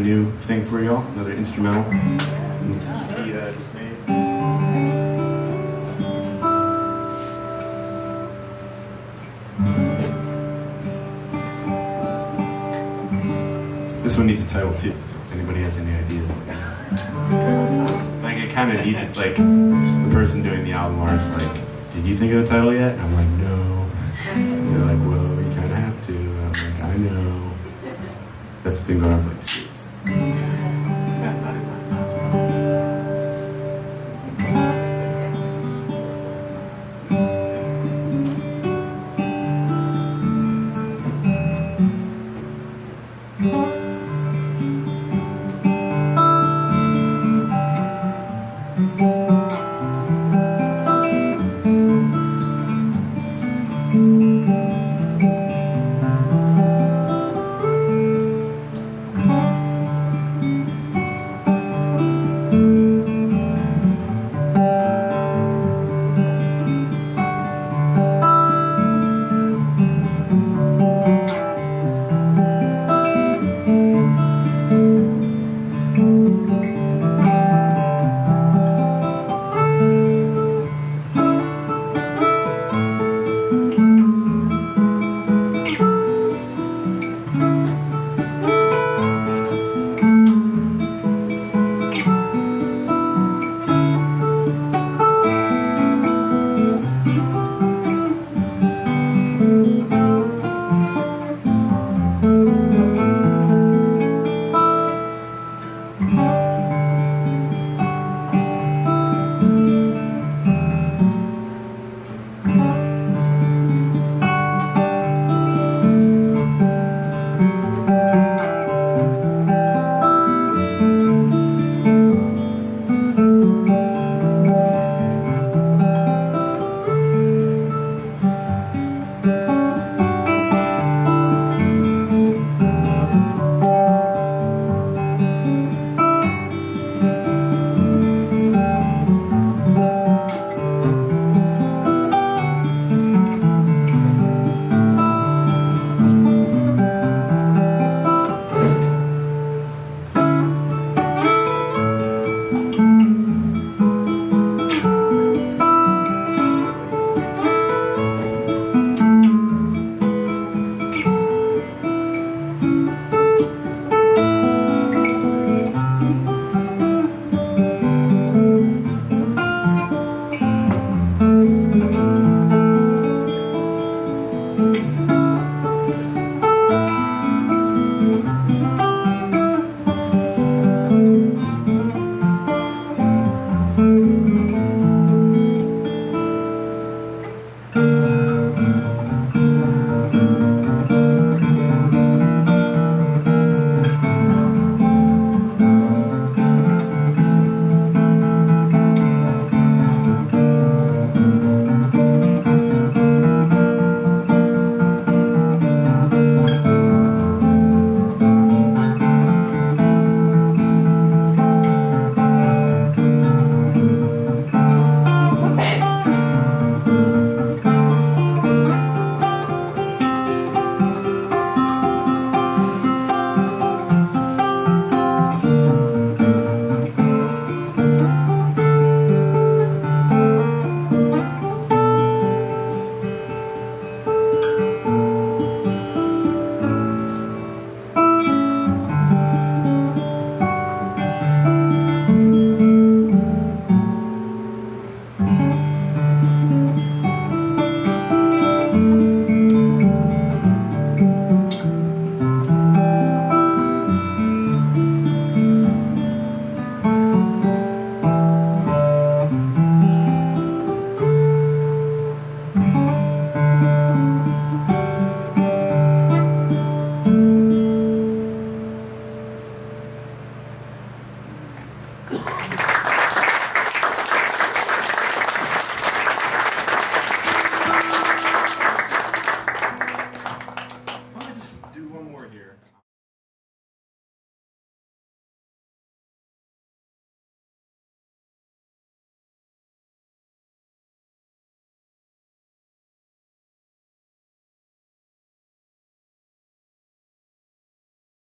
new thing for y'all, another instrumental. Uh. This one needs a title too, so if anybody has any ideas. Like it kind of needs it, like the person doing the album art's like, did you think of a title yet? And I'm like, no. And they're like, well, you kind of have to. And I'm like, I know. That's been going on for like Mm-hmm.